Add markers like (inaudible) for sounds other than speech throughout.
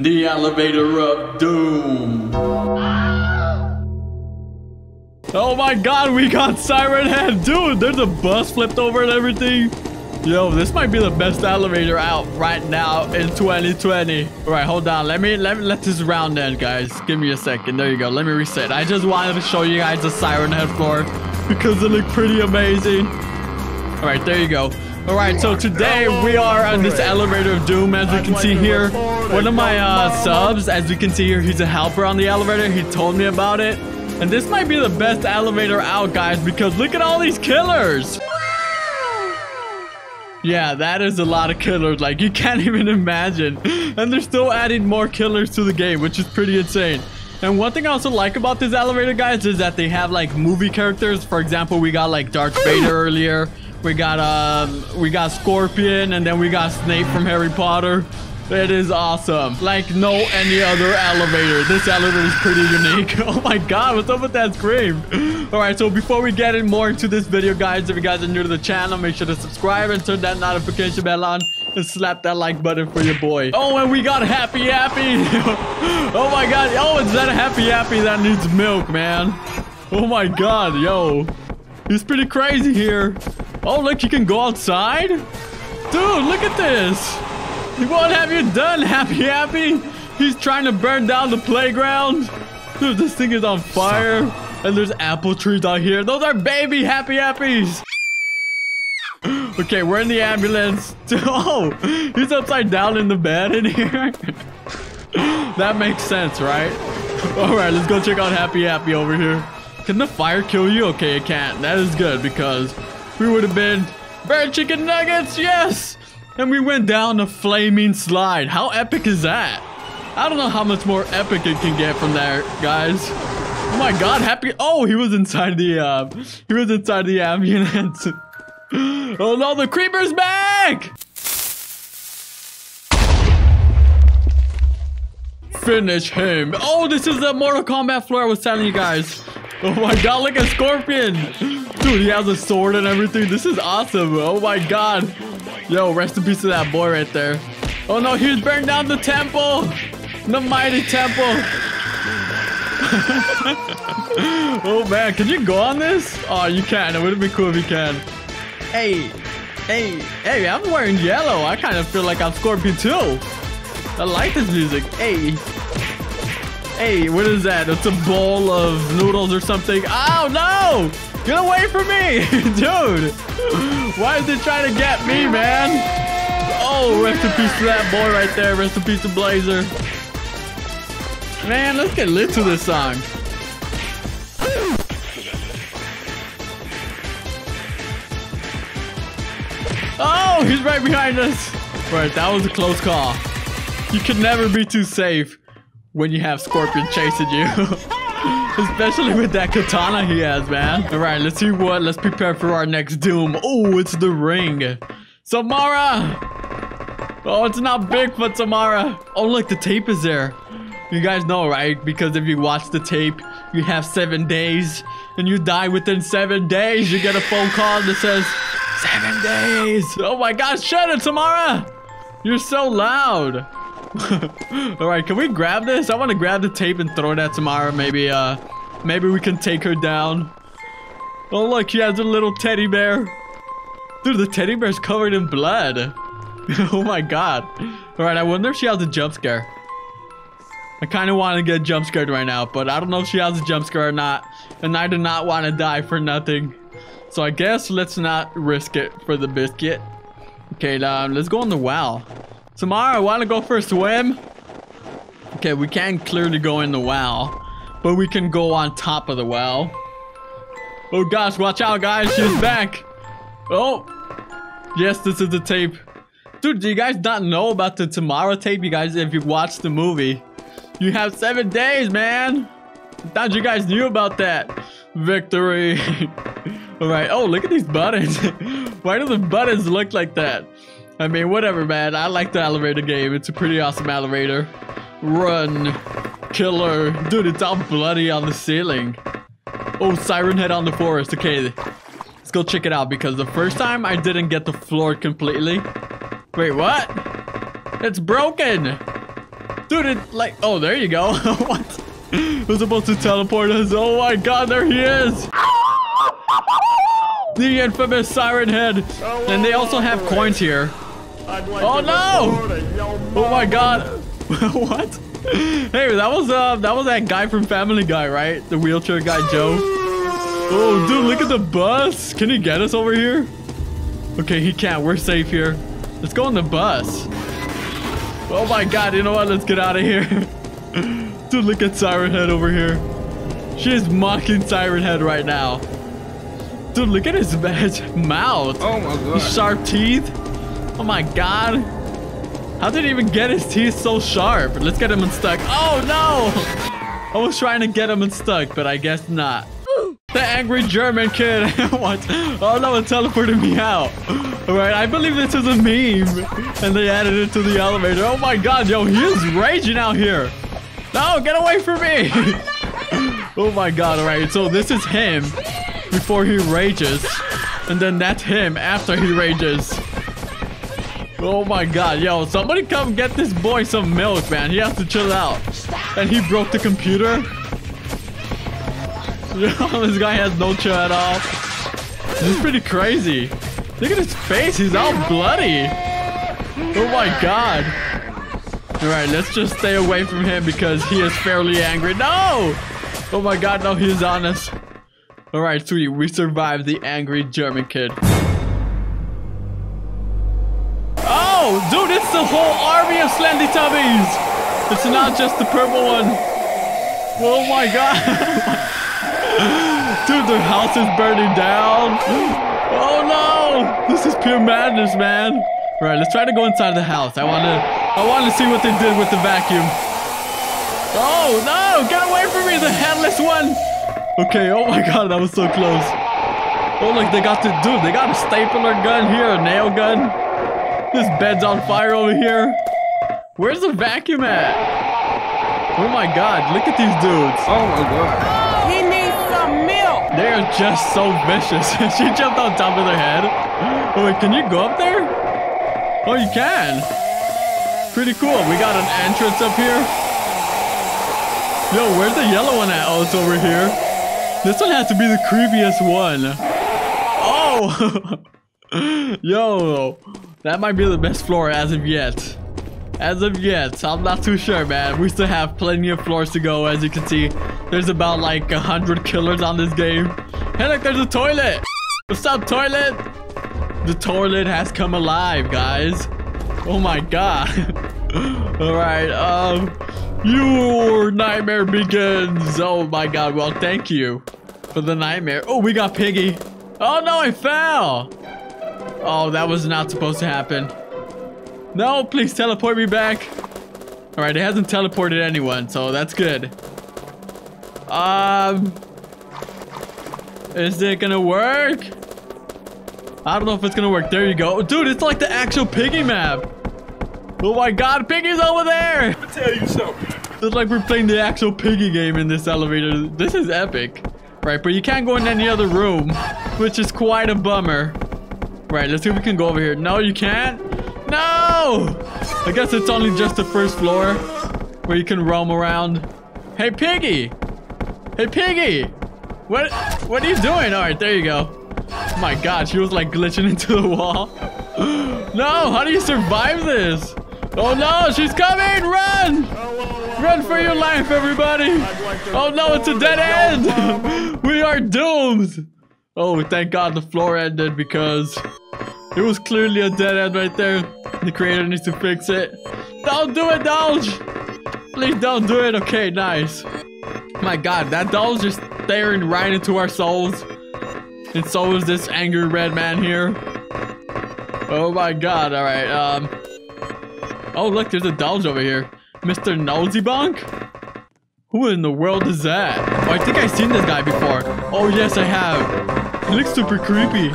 The elevator of doom. Oh my god, we got Siren Head. Dude, there's a bus flipped over and everything. Yo, this might be the best elevator out right now in 2020. All right, hold on. Let me let me let this round end, guys. Give me a second. There you go. Let me reset. I just wanted to show you guys the Siren Head floor (laughs) because it looked pretty amazing. All right, there you go. All right, so today we are on this elevator of doom, as we can see here. One of my uh, subs, as you can see here, he's a helper on the elevator. He told me about it. And this might be the best elevator out, guys, because look at all these killers. Yeah, that is a lot of killers. Like, you can't (laughs) even imagine. And they're still adding more killers to the game, which is pretty insane. And one thing I also like about this elevator, guys, is that they have, like, movie characters. For example, we got, like, Darth Vader earlier. We got, um, we got Scorpion, and then we got Snape from Harry Potter. It is awesome. Like no any other elevator. This elevator is pretty unique. (laughs) Oh my god, what's up with that scream? Alright, so before we get in more into this video, guys, if you guys are new to the channel, make sure to subscribe and turn that notification bell on and slap that like button for your boy. Oh, and we got Happy Happy. (laughs) oh my god. Oh, is that Happy Happy that needs milk, man? Oh my god, yo. He's pretty crazy here. Oh, look, you can go outside? Dude, look at this. What have you done, Happy Happy? He's trying to burn down the playground. Dude, this thing is on fire. And there's apple trees out here. Those are baby Happy Happies. Okay, we're in the ambulance. (laughs) Oh, he's upside down in the bed in here. (laughs) that makes sense, right? All right, let's go check out Happy Happy over here. Can the fire kill you? Okay, it can't. That is good because we would have been bird chicken nuggets. Yes. And we went down a flaming slide. How epic is that? I don't know how much more epic it can get from there, guys. Oh my god, happy- Oh, he was inside the, uh, he was inside the ambulance. (laughs) oh no, the creeper's back! Finish him. Oh, this is the Mortal Kombat floor I was telling you guys. Oh my god, look at Scorpion. Dude, he has a sword and everything. This is awesome. Oh my god. Yo, rest in peace to that boy right there. Oh no, he's burned down the temple! The mighty temple! (laughs) oh man, can you go on this? Oh, you can. It would be cool if you can. Hey, hey, hey, I'm wearing yellow. I kind of feel like I'm Scorpion too. I like this music. Hey. Hey, what is that? It's a bowl of noodles or something. Oh no! Get away from me! (laughs) Dude! Why is it trying to get me, man? Oh, rest in peace to that boy right there. Rest in peace to Blazer. Man, let's get lit to this song. Oh, he's right behind us. Right, that was a close call. You can never be too safe when you have Scorpion chasing you. (laughs) Especially with that katana he has, man. All right, let's see what. Let's prepare for our next doom. Oh, it's the ring. Samara! Oh, it's not big, Bigfoot, Samara. Oh, look, the tape is there. You guys know, right? Because if you watch the tape, you have seven days. And you die within seven days. You get a phone call that says, seven days. Oh my gosh, shut it, Samara! You're so loud. (laughs) All right, can we grab this? I want to grab the tape and throw that tomorrow. Maybe, uh, maybe we can take her down. Oh, look, she has a little teddy bear. Dude, the teddy bear's covered in blood. (laughs) oh my god. All right, I wonder if she has a jump scare. I kind of want to get jump scared right now, but I don't know if she has a jump scare or not. And I do not want to die for nothing. So I guess let's not risk it for the biscuit. Okay, um, let's go on the well. Samara, want to go for a swim? Okay, we can't clearly go in the well, but we can go on top of the well. Oh gosh, watch out guys, she's back. Oh, yes, this is the tape. Dude, do you guys not know about the Samara tape? You guys, if you watched the movie, you have seven days, man. I Thought you guys knew about that. Victory. (laughs) All right. Oh, look at these buttons. (laughs) Why do the buttons look like that? I mean, whatever, man. I like the elevator game. It's a pretty awesome elevator. Run. Killer. Dude, it's all bloody on the ceiling. Oh, Siren Head on the forest. Okay, let's go check it out because the first time I didn't get the floor completely. Wait, what? It's broken. Dude, it like, oh, there you go. (laughs) what? It was supposed to teleport us. Oh my god, there he is. The infamous Siren Head. And they also have coins here. Oh no! Oh my god. (laughs) what? Hey, that was uh that was that guy from Family Guy, right? The wheelchair guy Joe. Oh dude, look at the bus. Can he get us over here? Okay, he can't. We're safe here. Let's go on the bus. Oh my god, you know what? Let's get out of here. (laughs) Dude, look at Siren Head over here. She is mocking Siren Head right now. Dude, look at his, his (laughs) mouth. Oh my god. His sharp teeth. Oh my god. How did he even get his teeth so sharp? Let's get him unstuck. Oh no! I was trying to get him unstuck, but I guess not. The angry German kid. (laughs) what? Oh no, it teleported me out. Alright, I believe this is a meme. And they added it to the elevator. Oh my god, yo, he is raging out here. No, get away from me! (laughs) oh my god, alright, so this is him before he rages. And then that's him after he rages. Oh my god, yo, somebody come get this boy some milk, man. He has to chill out. And he broke the computer. (laughs) Yo, this guy has no chill at all. This is pretty crazy. Look at his face, he's all bloody. Oh my god. Alright, let's just stay away from him because he is fairly angry. No! Oh my god, no, he's on us. Alright, sweet. We survived the angry German kid. Dude, it's the whole army of Slendy Tubbies. It's not just the purple one. Oh my god. (laughs) dude, their house is burning down. Oh no! This is pure madness, man. Right, let's try to go inside the house. I want to I want to see what they did with the vacuum. Oh, no! Get away from me, the headless one! Okay, oh my god, that was so close. Oh, look, they got the... Dude, they got a stapler gun here, a nail gun. This bed's on fire over here. Where's the vacuum at? Oh my god, look at these dudes. Oh my god. He needs some milk. They are just so vicious. (laughs) she jumped on top of their head. Oh, wait, can you go up there? Oh, you can. Pretty cool. We got an entrance up here. Yo, where's the yellow one at? Oh, it's over here. This one has to be the creepiest one. Oh! (laughs) Yo, that might be the best floor as of yet. As of yet, I'm not too sure, man. We still have plenty of floors to go, as you can see. There's about like a hundred killers on this game. Hey, look, there's a toilet. What's up, toilet? The toilet has come alive, guys. Oh my god. (laughs) Alright, um, your nightmare begins. Oh my god, well, thank you for the nightmare. Oh, we got Piggy. Oh no, I fell. Oh, that was not supposed to happen. No, please teleport me back. Alright, it hasn't teleported anyone, so that's good. Um, is it gonna work? I don't know if it's gonna work. There you go. Dude, it's like the actual Piggy map. Oh my god, Piggy's over there! Me tell you something. It's like we're playing the actual Piggy game in this elevator. This is epic. Right, but you can't go in any other room, which is quite a bummer. Right, let's see if we can go over here. No, you can't? No! I guess it's only just the first floor where you can roam around. Hey, Piggy! Hey, Piggy! What, what are you doing? All right, there you go. Oh my god, she was like glitching (laughs) into the wall. (gasps) no, how do you survive this? Oh no, she's coming! Run! Run for your life, everybody! Oh no, it's a dead end! (laughs) we are doomed! Oh, thank god the floor ended because it was clearly a dead end right there. The creator needs to fix it. Don't do it, Dolge! Please don't do it. Okay, nice. My god, that doll's just staring right into our souls. And so is this angry red man here. Oh my god, alright, um... Oh, look, there's a Dolge over here. Mr. Nosy? Who in the world is that? Oh, I think I've seen this guy before. Oh, yes, I have. He looks super creepy.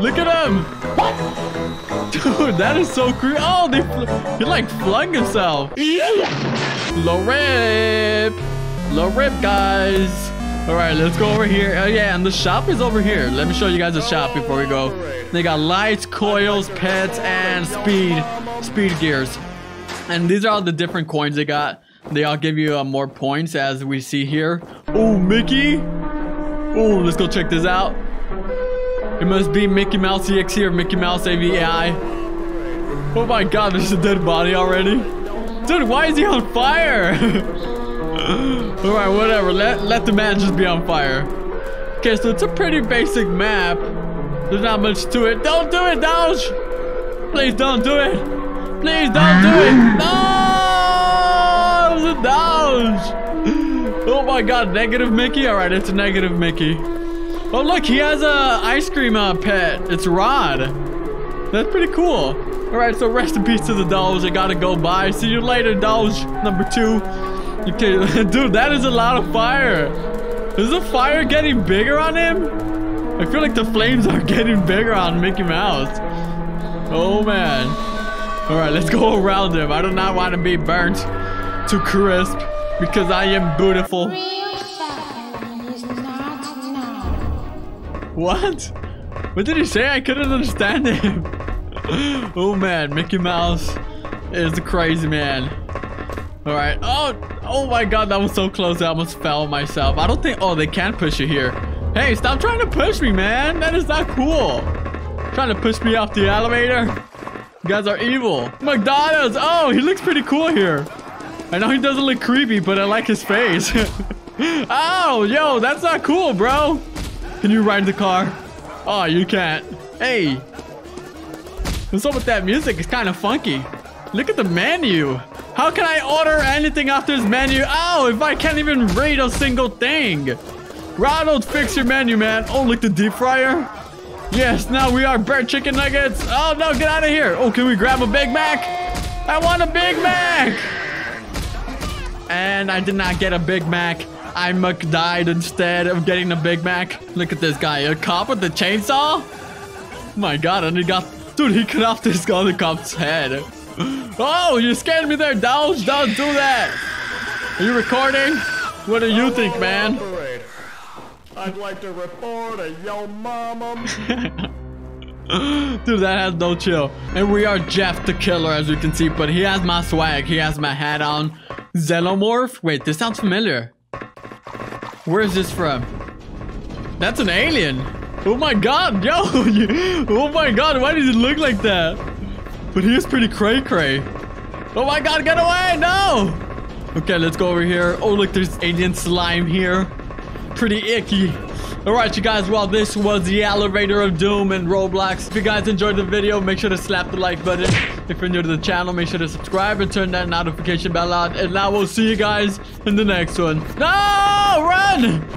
Look at him! Dude, that is so creepy. Oh, they he like flung himself. Low rip! Low rip, guys! Alright, let's go over here. Oh, yeah, and the shop is over here. Let me show you guys the shop before we go. They got lights, coils, pets, and speed. Speed gears. And these are all the different coins they got. They all give you uh, more points as we see here. Oh, Mickey. Oh, let's go check this out. It must be Mickey Mouse EXE or Mickey Mouse AVI. Oh my god, there's a dead body already. Dude, why is he on fire? (laughs) Alright, whatever. Let, let the man just be on fire. Okay, so it's a pretty basic map. There's not much to it. Don't do it, Dodge! Please don't do it. Please don't do it. (laughs) No! It was a. Oh my god, negative Mickey? Alright, it's a negative Mickey. Oh look, he has a ice cream uh, pet. It's Rod. That's pretty cool. Alright, so rest in peace to the dolls. I gotta go by. See you later, dolls. Number two. Okay, (laughs) dude, that is a lot of fire. Is the fire getting bigger on him? I feel like the flames are (laughs) getting bigger on Mickey Mouse. Oh man. Alright, let's go around him. I do not want to be burnt to crisp because I am beautiful. What? What did he say? I couldn't understand him. (laughs) oh man, Mickey Mouse is the crazy man. Alright. Oh, oh my god, that was so close. I almost fell myself. I don't think... Oh, they can't push you here. Hey, stop trying to push me, man. That is not cool. Trying to push me off the elevator. You guys are evil. McDonald's. Oh, he looks pretty cool here. I know he doesn't look creepy, but I like his face. (laughs) oh, yo, that's not cool, bro. Can you ride the car? Oh, you can't. Hey. What's up with that music? It's kind of funky. Look at the menu. How can I order anything off this menu? Oh, if I can't even read a single thing. Ronald, fix your menu, man. Oh, look, the deep fryer. Yes, now we are bird chicken nuggets. Oh, no, get out of here. Oh, can we grab a Big Mac? I want a Big Mac. And I did not get a Big Mac. I died instead of getting a Big Mac. Look at this guy. A cop with the chainsaw? my god, and he got... Dude, he cut off this other cop's head. Oh, you scared me there, Dodge. Don't do that. Are you recording? What do you think, man? I'd like to report a yo mama. (laughs) Dude, that has no chill. And we are Jeff the Killer, as you can see, but he has my swag. He has my hat on. Xenomorph? Wait, this sounds familiar. Where is this from? That's an alien. Oh my god, (laughs) yo. oh my god, why does it look like that? But he is pretty cray cray. Oh my god, get away! No! Okay, let's go over here. Oh, look, there's alien slime here. Pretty icky. Alright, you guys, well, this was the Elevator of Doom and Roblox. If you guys enjoyed the video, make sure to slap the like button. If you're new to the channel, make sure to subscribe and turn that notification bell on. And now we'll see you guys in the next one. No! Run!